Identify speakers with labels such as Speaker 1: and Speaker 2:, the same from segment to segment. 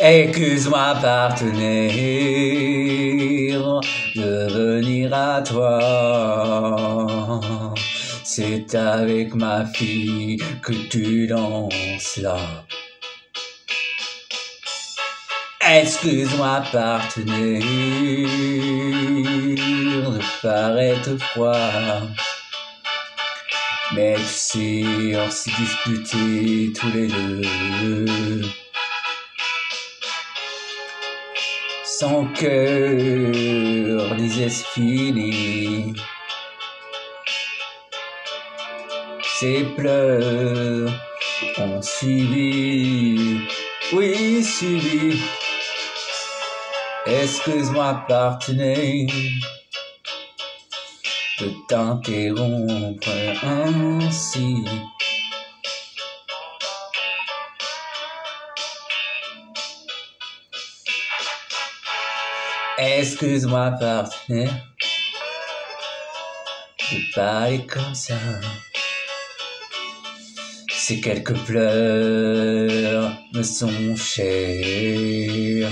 Speaker 1: Excuse-moi partenaire de venir à toi. C'est avec ma fille que tu danses là. Excuse-moi partenaire de paraître froid. Mais tu sais, on s'est disputé tous les deux. Son cœur c'est fini. Ses pleurs ont suivi, oui suivi. Excuse-moi partenaire de t'interrompre ainsi. Excuse-moi partenaire de parler comme ça. Ces quelques pleurs me sont chers.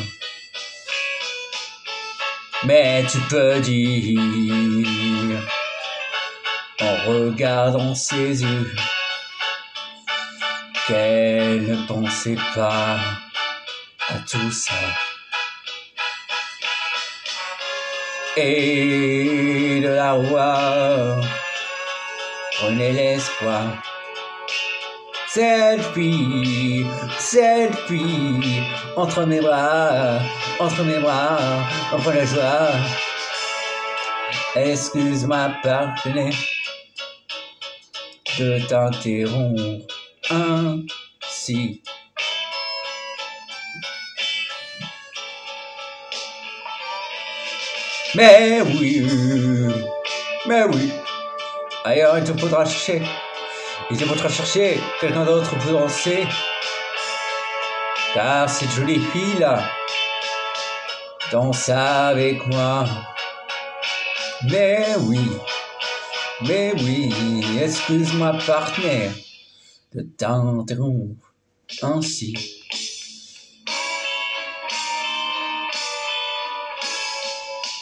Speaker 1: Mais tu peux dire, en regardant ses yeux, qu'elle ne pensait pas à tout ça. Et de la voir, prenez l'espoir. Selfie, selfie, entre mes bras, entre mes bras, entre la joie. Excuse-moi, partenaire, de t'interrompre ainsi. Mais oui, mais oui, ailleurs il te faudra chercher. Il te faudra chercher quelqu'un d'autre pour danser. Car cette jolie fille-là danse avec moi. Mais oui, mais oui, excuse-moi partenaire de t'interrompre ainsi.